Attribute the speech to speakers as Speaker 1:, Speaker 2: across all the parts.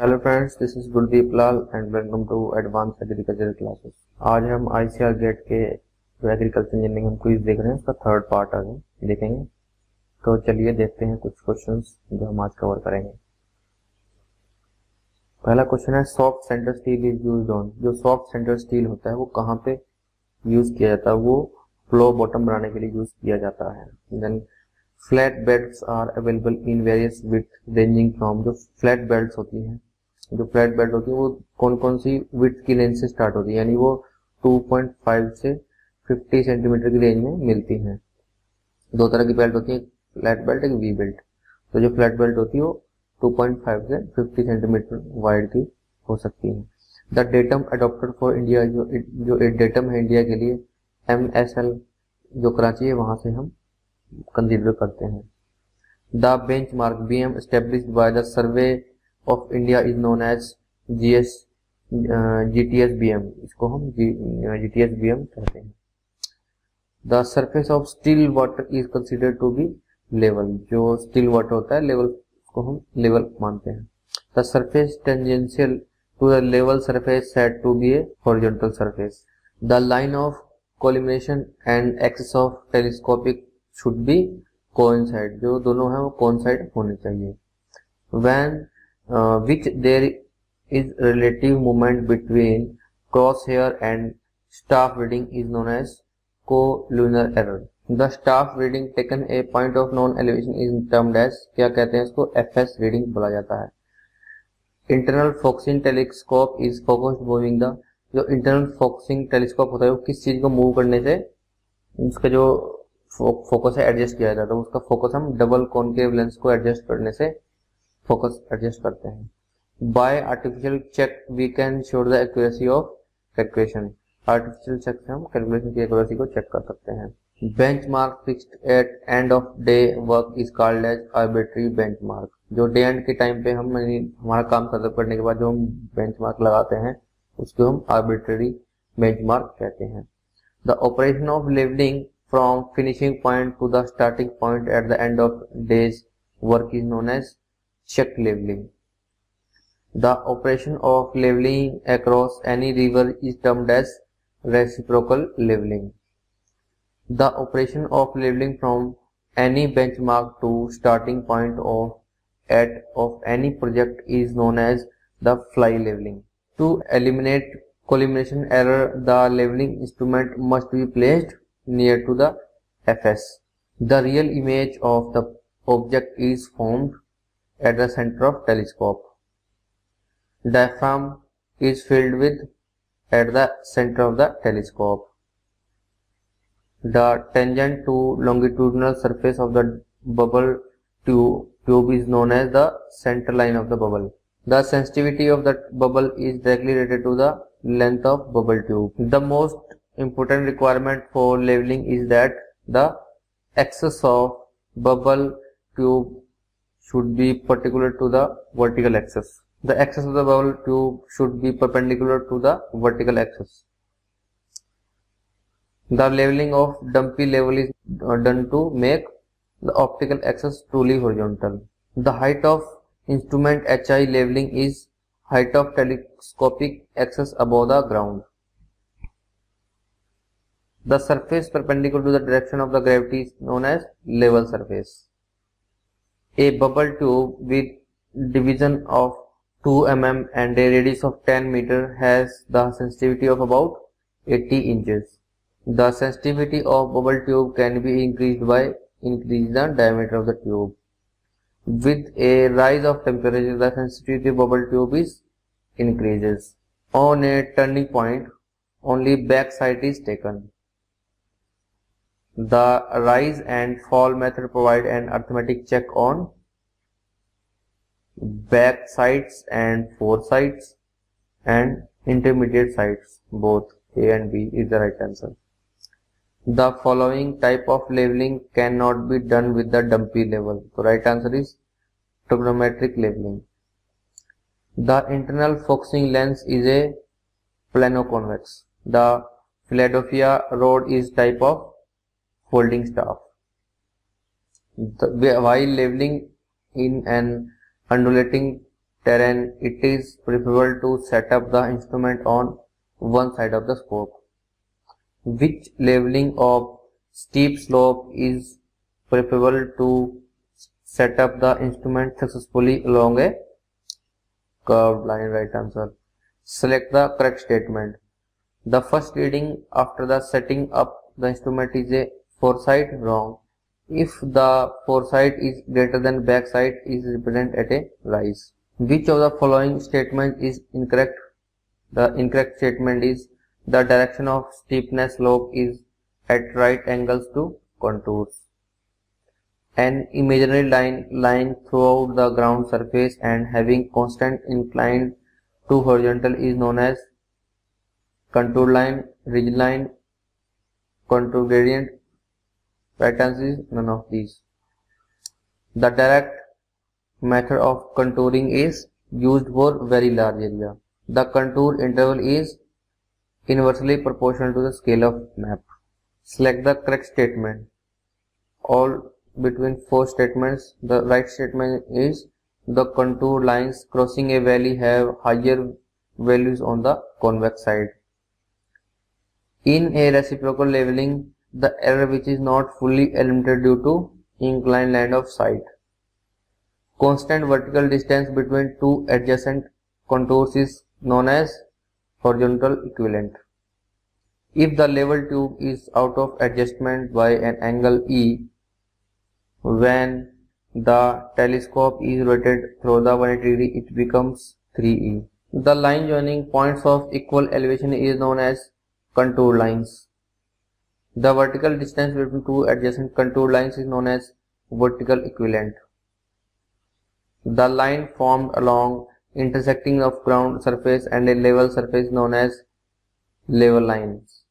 Speaker 1: Hello friends this is Guldeep Lal and welcome to advance agriculture classes आज हम ICR gate के जो agriculture engineering हम quiz देख रहे हैं, उसका थर्ड पार्ट आगे देखेंगे। तो चलिए देखते हैं कुछ क्वेश्चंस जो हम आज कवर करेंगे। पहला क्वेश्चन है soft centre steel is use on जो सॉफ्ट सेंटर स्टील होता है, वो कहाँ पे यूज़ किया जाता है? वो फ्लो बॉटम बनाने के लिए यूज़ किया जाता है। Then flat belt are available in various width ranging from जो फ्लैट बेल्ट होती हैं जो फ्लैट बेल्ट होती है, वो कौन कौन सी विथ की रेंज से स्टार्ट होती है? यानी वो 2.5 से 50 सेंटीमीटर की रेंज में मिलती हैं। दो तरह की बेल्ट होती है फ्लैट बेल्ट एक वी बेल्ट तो जो फ्लैट बेल्ट होती है, वो 2.5 से 50 सेंटीमीटर वाइड की हो सकती है। The datum adopted for India जो जो डेटम है इंडिया के लिए एम एस एल जो कराची है, वहाँ से हम कंसिडर करते हैं। The benchmark B M establish by the survey of India is known as G S G T S B M इसको हम G T S B M कहते हैं। The surface of still water is consider to be level जो still water होता है level को हम level मानते हैं। The surface tangential to the level surface set to be a horizontal surface the line of collimation and axis of telescopic should be coincide जो दोनों है, वो कोइंसाइड होने चाहिए। When uh, which there is relative movement between crosshair and staff reading is known as collinear error. The staff reading taken a point of known elevation is termed as क्या कहते हैं इसको FS reading बोला जाता है internal focusing telescope is focused moving the जो internal focusing telescope होता है वो किस चीज़ को मूव करने से उसका जो फोकस है एडजस्ट किया जाता है उसका फोकस हम डबल कॉनकेव लेंस को एडजस्ट करने से फोकस एडजस्ट करते हैं। By artificial check we can sure the accuracy of calculation artificial check से हम कैलकुलेशन की एक्यूरेसी को चेक कर सकते हैं। Benchmark fixed at end of day work is called as arbitrary benchmark जो डे एंड के टाइम पे हम हमारा काम खत्म करने के बाद जो हम बेंच मार्क लगाते हैं, उसको हम आर्बिट्री बेंच मार्क कहते हैं। The operation of leveling from finishing point to the starting point at the end of day's work is known as check leveling. The operation of leveling across any river is termed as reciprocal leveling. The operation of leveling from any benchmark to starting point of at of any project is known as the fly leveling. To eliminate collimation error, the leveling instrument must be placed near to the FS. The real image of the object is formed at the center of telescope. Diaphragm is filled with at the center of the telescope. The tangent to longitudinal surface of the bubble tube, tube is known as the center line of the bubble. The sensitivity of the bubble is directly related to the length of bubble tube. The most important requirement for leveling is that the axis of bubble tube should be perpendicular to the vertical axis. The axis of the bubble tube should be perpendicular to the vertical axis. The leveling of dumpy level is uh, done to make the optical axis truly horizontal. The height of instrument HI leveling is height of telescopic axis above the ground. The surface perpendicular to the direction of the gravity is known as level surface. A bubble tube with division of 2 mm and a radius of 10 meter has the sensitivity of about 80 inches. The sensitivity of bubble tube can be increased by increasing the diameter of the tube. With a rise of temperature, the sensitivity of bubble tube is increases. On a turning point, only backsight is taken. The rise and fall method provide an arithmetic check on backsights and foresights and intermediate sights both A and B is the right answer. The following type of leveling cannot be done with the dumpy level. The right answer is trigonometric leveling. The internal focusing lens is a plano-convex. The Philadelphia rod is type of folding staff. The, while leveling in an undulating terrain, it is preferable to set up the instrument on one side of the slope. Which leveling of steep slope is preferable to set up the instrument successfully along a curved line? Right answer. Select the correct statement. The first reading after the setting up the instrument is a foresight wrong. If the foresight is greater than backsight is represent at a rise. Which of the following statement is incorrect? The incorrect statement is the direction of steepness slope is at right angles to contours. An imaginary line lying throughout the ground surface and having constant inclined to horizontal is known as contour line, ridge line, contour gradient. Right is none of these. The direct method of contouring is used for very large area. The contour interval is inversely proportional to the scale of map. Select the correct statement. All between four statements, the right statement is the contour lines crossing a valley have higher values on the convex side. In a reciprocal leveling, the error which is not fully eliminated due to inclined line of sight. Constant vertical distance between two adjacent contours is known as horizontal equivalent. If the level tube is out of adjustment by an angle E, when the telescope is rotated through the 180 degree, it becomes 3E. The line joining points of equal elevation is known as contour lines. The vertical distance between two adjacent contour lines is known as vertical equivalent. The line formed along intersecting of ground surface and a level surface known as level lines.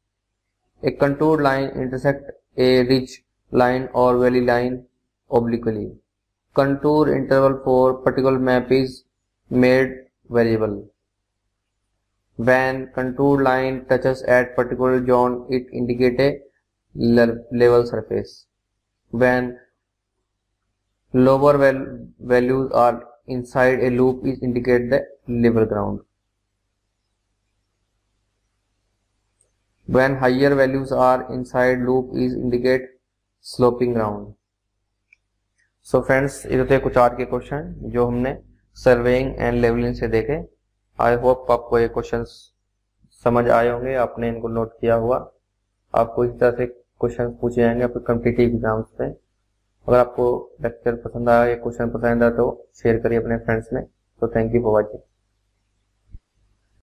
Speaker 1: A contour line intersect a ridge line or valley line obliquely. Contour interval for particular map is made variable. When contour line touches at particular zone, it indicates a level surface. When lower val values are inside a loop, it indicate the level ground. When higher values are inside loop, is indicate sloping ground. So friends ये थे कुछ और के question जो हमने surveying and levelling से देखे I hope आपको ये क्वेश्चन समझ आए होंगे आपने इनको नोट किया हुआ आपको इस तरह से क्वेश्चन पूछे जाएँगे आपके कम्पिटिटिव एग्ज़ाम्स पे। अगर आपको लेक्चर पसंद आया या क्वेश्चन पसंद आया तो शेयर करिए अपने फ्रेंड्स में। तो थैंक यू फॉर वॉचिंग